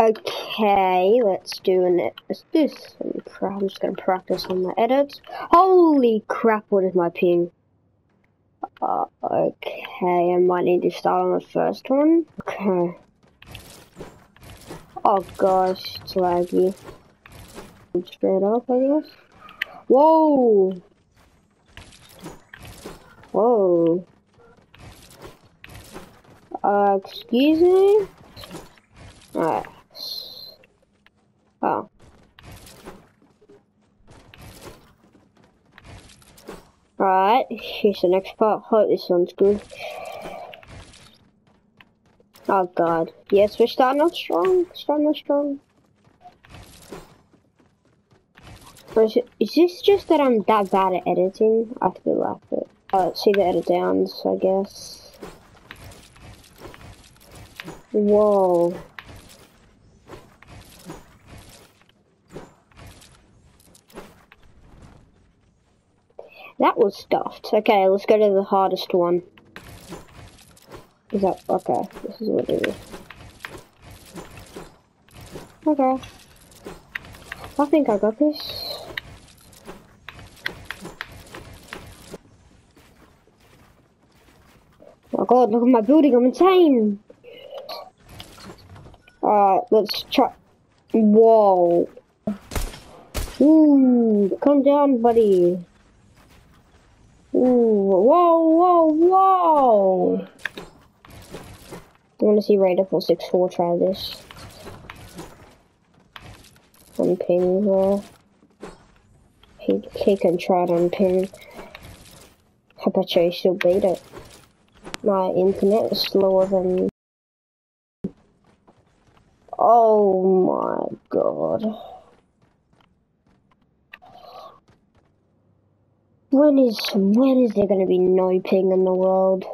Okay, let's do an let's do some. I'm just gonna practice on my edits. Holy crap, what is my ping? Uh, okay, I might need to start on the first one. Okay. Oh gosh, it's laggy. Straight up, I guess. Whoa! Whoa. Uh, excuse me? Alright. Oh. Alright, here's the next part. Hope this one's good. Oh god. Yes, we're starting off strong. Starting off strong. Is, it, is this just that I'm that bad at editing? I feel like it. Uh, see the edit downs, I guess. Whoa. That was stuffed. Okay, let's go to the hardest one. Is that okay? This is what it is. Okay. I think I got this. Oh god, look at my building, I'm insane! Alright, let's try. Whoa. Ooh, come down, buddy. Whoa, whoa, whoa! I want to see Raider 464 try this. On ping, well. He, he can try it on ping. You he still beat it. My internet is slower than... Oh my god. When is when is there gonna be no ping in the world?